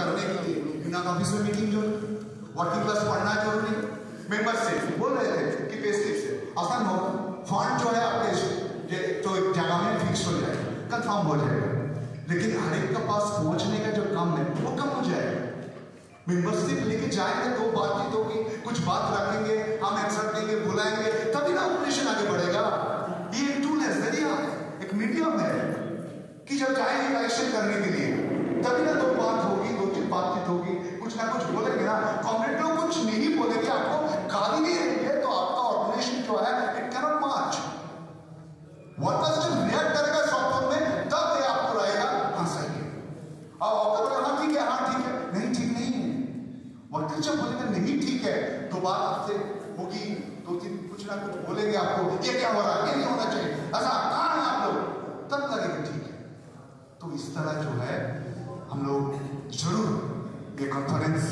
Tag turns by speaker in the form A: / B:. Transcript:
A: करने के लिए, बिना ऑफ़िस में मीटिंग जो वर्किंग क्लास पढ़ना ज़रूरी मेंबर से बोल रहे थे कि पे स्लिप से। आसान होगा फंड जो है आपके तो एक जगह में फिक्स हो जाएगा कंफर्म हो जाएगा। लेकिन हर एक के पास पहुँचने का जो कम है, वो कम हो जाएगा। मेंबरशिप लेके जाएँगे तो बातचीत होगी कुछ बात रखेंगे, हम आंसर देंगे, बुलाएँगे, तभी ना ऑपरेशन आगे बढ़ेगा। ये एक टूल है, ज़रिया, एक मीडियम है कि जब जाएँगे कलेक्शन करने के लिए, तभी ना दो वर्कर्स जब रिएक्ट करेगा सॉफ्टवेयर में, तब ये आपको रहेगा हाँ सही है और ऑफ़र बोले हाँ ठीक है हाँ ठीक है। नहीं, ठीक नहीं है। वर्कर जब बोलेंगे, नहीं, ठीक है तो बात आपसे होगी। दो तीन कुछ ना कुछ बोलेंगे आपको। ये क्या हो रहा है? ये नहीं होना चाहिए। ऐसा कहाँ है आप लोग। तब लगेगा, ठीक है। तो इस तरह जो है, हम लोग ज़रूर ये कॉन्फ्रेंस